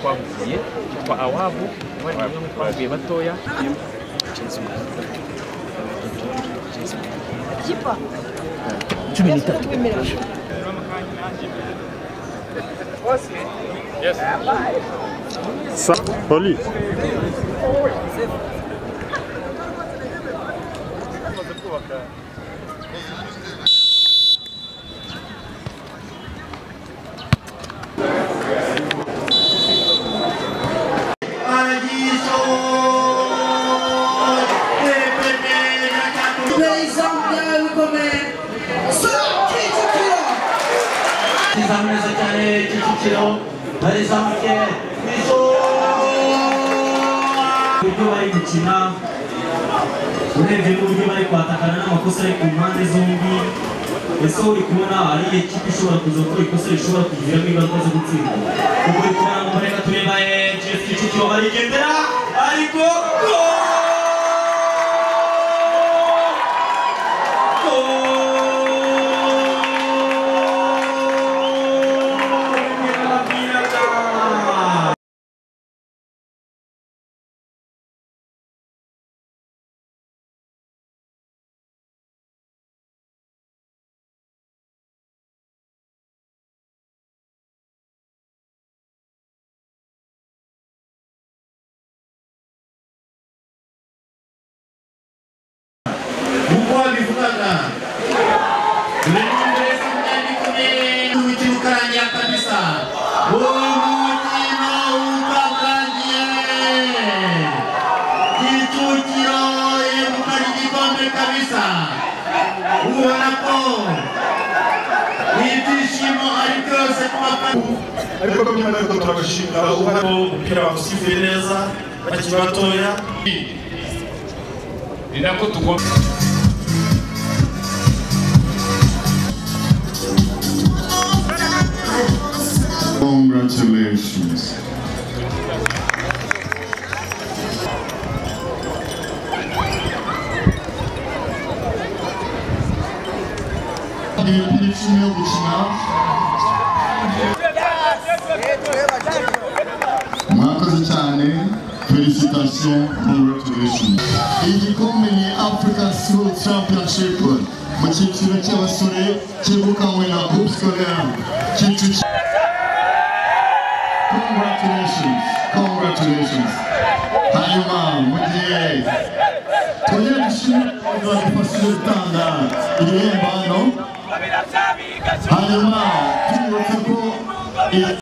twabuvuye yitwa awabu abana bamwe mu twabuye batoya cumi n'itatu Sa, Poli. 시상 매설장의 지식치로 다리사 함께 미소 Ukiwa mchina unevye ukiwa kuatakana na makosa ku mpande zombi ese uri kubona ari ekipe ishobora kuza gukora ikosa rishobora kuviramo ingaruka zo gutsindwa ubwo uri kubona ngo mureka tureba gf kicukiro barigendera ariko gol ariko by'umwihariko turabashimira uruhare umupira bawusifuye neza bakiri batoya ni nako tugomba Congratulations. Gukina mwakoze cyane felicitation congratulations. Igikombe ni african school championship mu cyiciro cy'abasore cyegukanywe na groupe scolaire Congratulations, congratulations. Hanyuma mu gihe twongere dushimire abadufashije gutanga ibihembo hano hanyuma tubibutse ko iyi